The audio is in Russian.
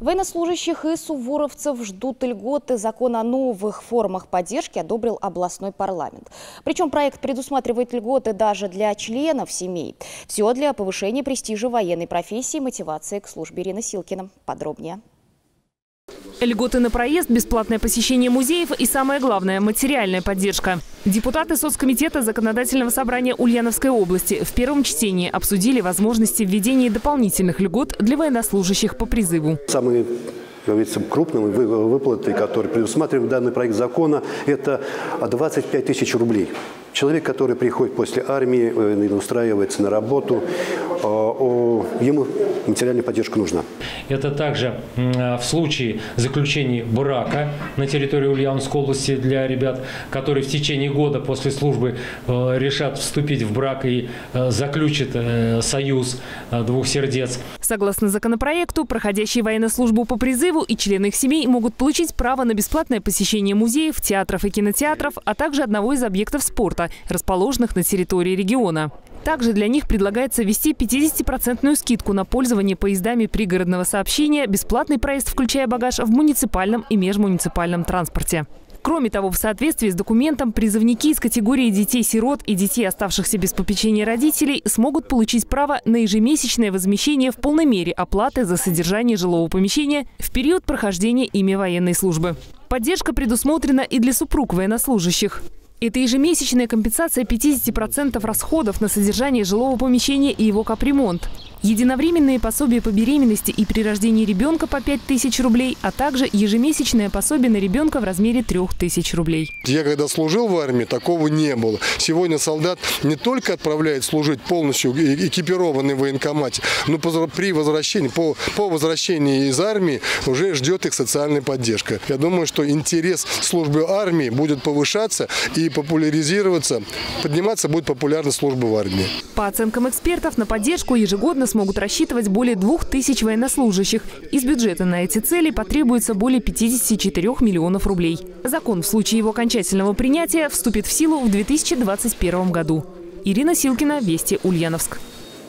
Военнослужащих и суворовцев ждут льготы. Закон о новых формах поддержки одобрил областной парламент. Причем проект предусматривает льготы даже для членов семей. Все для повышения престижа военной профессии и мотивации к службе Ирина Силкина. Подробнее. Льготы на проезд, бесплатное посещение музеев и, самое главное, материальная поддержка. Депутаты Соцкомитета Законодательного собрания Ульяновской области в первом чтении обсудили возможности введения дополнительных льгот для военнослужащих по призыву. Самые говорится, крупным выплаты, которые предусматриваем данный проект закона, это 25 тысяч рублей. Человек, который приходит после армии, э, устраивается на работу, ему материальная поддержка нужна. Это также в случае заключения брака на территории Ульяновской области для ребят, которые в течение года после службы э, решат вступить в брак и заключат союз двух сердец. Согласно законопроекту, проходящие военную службу по призыву и члены их семей могут получить право на бесплатное посещение музеев, театров и кинотеатров, а также одного из объектов спорта расположенных на территории региона. Также для них предлагается ввести 50% скидку на пользование поездами пригородного сообщения, бесплатный проезд, включая багаж, в муниципальном и межмуниципальном транспорте. Кроме того, в соответствии с документом, призывники из категории детей-сирот и детей, оставшихся без попечения родителей, смогут получить право на ежемесячное возмещение в полной мере оплаты за содержание жилого помещения в период прохождения ими военной службы. Поддержка предусмотрена и для супруг военнослужащих. Это ежемесячная компенсация 50% расходов на содержание жилого помещения и его капремонт. Единовременные пособия по беременности и при рождении ребенка по 5 тысяч рублей, а также ежемесячное пособие на ребенка в размере 3 тысяч рублей. Я когда служил в армии, такого не было. Сегодня солдат не только отправляет служить полностью экипированный в военкомате, но при возвращении, по, по возвращении из армии уже ждет их социальная поддержка. Я думаю, что интерес службы армии будет повышаться и популяризироваться, подниматься будет популярность службы в армии. По оценкам экспертов, на поддержку ежегодно смогут рассчитывать более двух тысяч военнослужащих. Из бюджета на эти цели потребуется более 54 миллионов рублей. Закон в случае его окончательного принятия вступит в силу в 2021 году. Ирина Силкина, Вести, Ульяновск.